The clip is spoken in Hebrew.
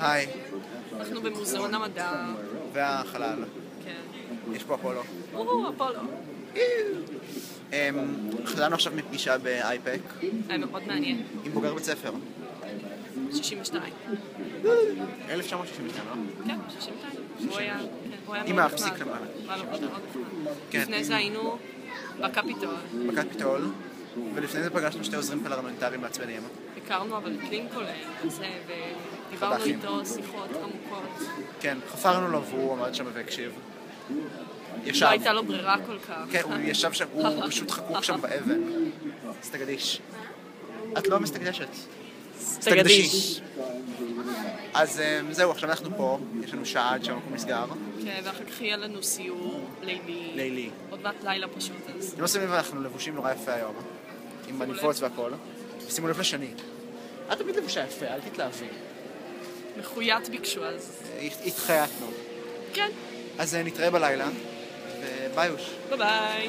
היי, אנחנו במוזיאון המדע. והחלל. כן. יש פה אפולו. או, אפולו. אמ, חזרנו עכשיו מפגישה באייפק היה מאוד מעניין. עם בוגר בית ספר. 62. 1962, לא? כן, 62. הוא היה, כן, עם נחמד. למעלה. כן. לפני זה היינו בקפיטול. בקפיטול, ולפני זה פגשנו שתי עוזרים פרלמנטריים מעצבנים. הכרנו אבל את לינקולן חדשים. איתו שיחות עמוקות. כן, חפרנו לו והוא עמד שם והקשיב. ישב. לא הייתה לו ברירה כל כך. כן, הוא ישב שם, הוא פשוט חקוק שם באבן. סטגדיש. את לא מסתגדשת. סטגדיש. אז אמ, זהו, עכשיו אנחנו פה, יש לנו שעה עד שהמקום נסגר. כן, ואחר כך יהיה לנו סיור לילי. לילי. עוד מעט לילה פשוט, אז אם לא שמים לב, אנחנו לבושים נורא יפה היום. עם עניבות והכל. ושימו לב לשני. את תמיד לבושה יפה, אל תתלהבי. מחויית ביקשו אז. אה, התחייתנו. כן, אז אה, נתראה בלילה, וביוש. ביי ביי.